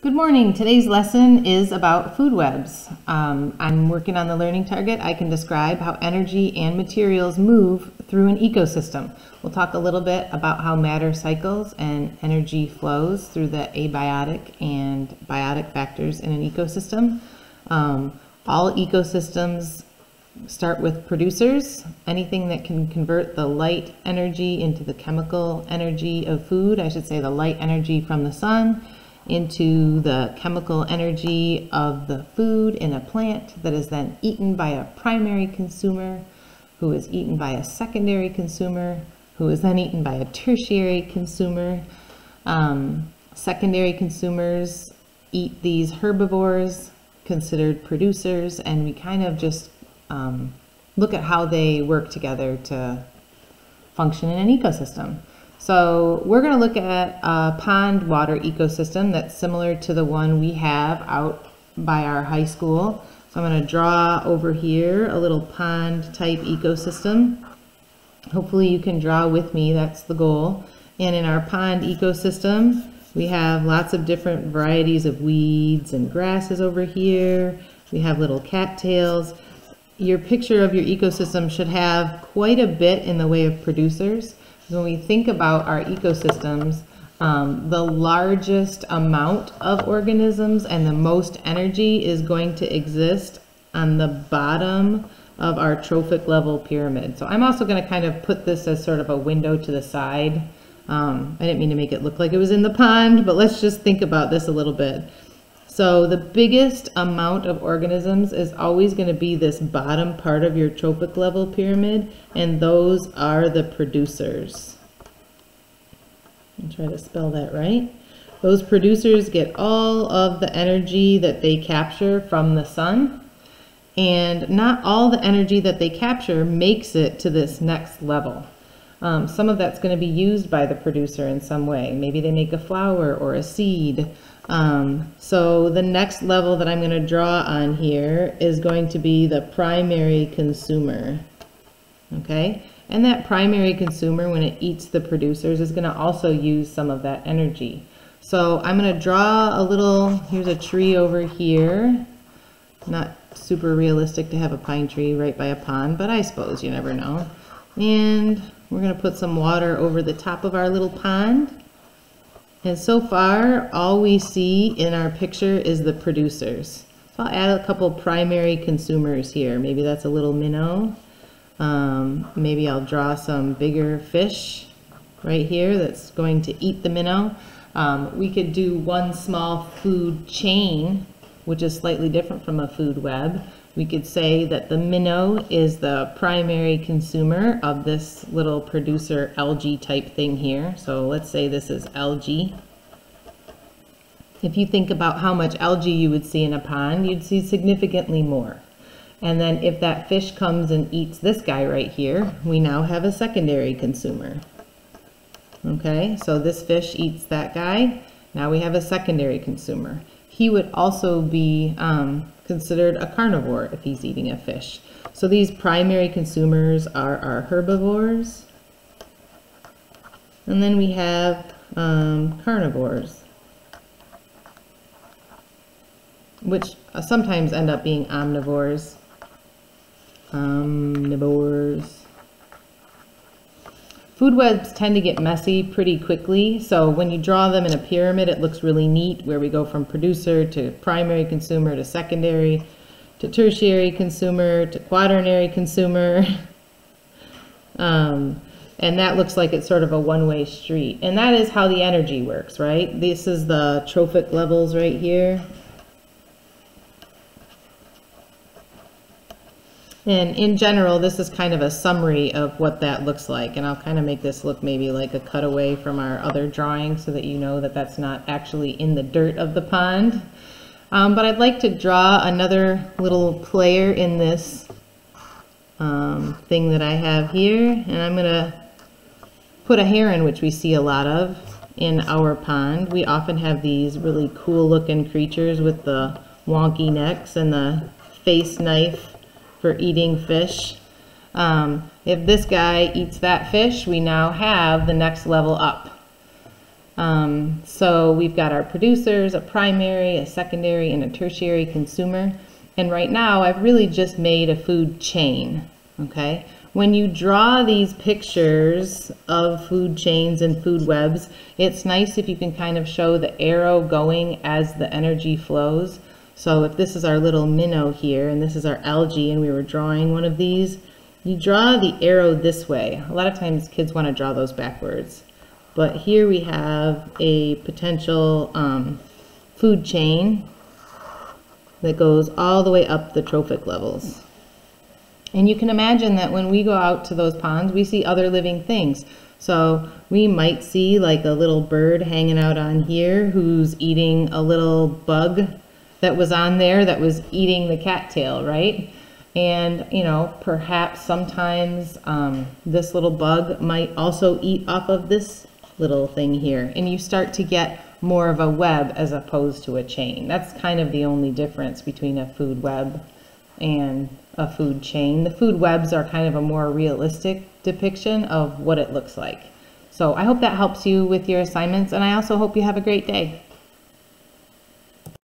Good morning. Today's lesson is about food webs. Um, I'm working on the learning target. I can describe how energy and materials move through an ecosystem. We'll talk a little bit about how matter cycles and energy flows through the abiotic and biotic factors in an ecosystem. Um, all ecosystems start with producers. Anything that can convert the light energy into the chemical energy of food, I should say the light energy from the sun, into the chemical energy of the food in a plant that is then eaten by a primary consumer, who is eaten by a secondary consumer, who is then eaten by a tertiary consumer. Um, secondary consumers eat these herbivores considered producers, and we kind of just um, look at how they work together to function in an ecosystem. So we're going to look at a pond water ecosystem that's similar to the one we have out by our high school. So I'm going to draw over here a little pond type ecosystem. Hopefully you can draw with me, that's the goal. And in our pond ecosystem, we have lots of different varieties of weeds and grasses over here. We have little cattails. Your picture of your ecosystem should have quite a bit in the way of producers when we think about our ecosystems, um, the largest amount of organisms and the most energy is going to exist on the bottom of our trophic level pyramid. So I'm also going to kind of put this as sort of a window to the side. Um, I didn't mean to make it look like it was in the pond, but let's just think about this a little bit. So the biggest amount of organisms is always going to be this bottom part of your trophic level pyramid, and those are the producers. I'll try to spell that right. Those producers get all of the energy that they capture from the sun, and not all the energy that they capture makes it to this next level. Um, some of that's going to be used by the producer in some way. Maybe they make a flower or a seed. Um, so the next level that I'm going to draw on here is going to be the primary consumer. Okay, and that primary consumer, when it eats the producers, is going to also use some of that energy. So I'm going to draw a little, here's a tree over here. Not super realistic to have a pine tree right by a pond, but I suppose you never know. And we're going to put some water over the top of our little pond. And so far, all we see in our picture is the producers. So I'll add a couple primary consumers here. Maybe that's a little minnow. Um, maybe I'll draw some bigger fish right here that's going to eat the minnow. Um, we could do one small food chain, which is slightly different from a food web. We could say that the minnow is the primary consumer of this little producer algae type thing here. So let's say this is algae. If you think about how much algae you would see in a pond, you'd see significantly more. And then if that fish comes and eats this guy right here, we now have a secondary consumer. Okay, so this fish eats that guy. Now we have a secondary consumer. He would also be um, considered a carnivore if he's eating a fish. So these primary consumers are our herbivores. And then we have um, carnivores, which sometimes end up being omnivores. Omnivores. Food webs tend to get messy pretty quickly, so when you draw them in a pyramid, it looks really neat where we go from producer to primary consumer to secondary to tertiary consumer to quaternary consumer. um, and that looks like it's sort of a one-way street. And that is how the energy works, right? This is the trophic levels right here. And in general, this is kind of a summary of what that looks like. And I'll kind of make this look maybe like a cutaway from our other drawing so that you know that that's not actually in the dirt of the pond. Um, but I'd like to draw another little player in this um, thing that I have here. And I'm going to put a heron, which we see a lot of in our pond. We often have these really cool looking creatures with the wonky necks and the face knife for eating fish. Um, if this guy eats that fish, we now have the next level up. Um, so we've got our producers, a primary, a secondary, and a tertiary consumer. And right now, I've really just made a food chain, okay? When you draw these pictures of food chains and food webs, it's nice if you can kind of show the arrow going as the energy flows. So if this is our little minnow here, and this is our algae, and we were drawing one of these, you draw the arrow this way. A lot of times kids want to draw those backwards. But here we have a potential um, food chain that goes all the way up the trophic levels. And you can imagine that when we go out to those ponds, we see other living things. So we might see like a little bird hanging out on here who's eating a little bug that was on there that was eating the cattail, right? And, you know, perhaps sometimes um, this little bug might also eat off of this little thing here. And you start to get more of a web as opposed to a chain. That's kind of the only difference between a food web and a food chain. The food webs are kind of a more realistic depiction of what it looks like. So I hope that helps you with your assignments and I also hope you have a great day.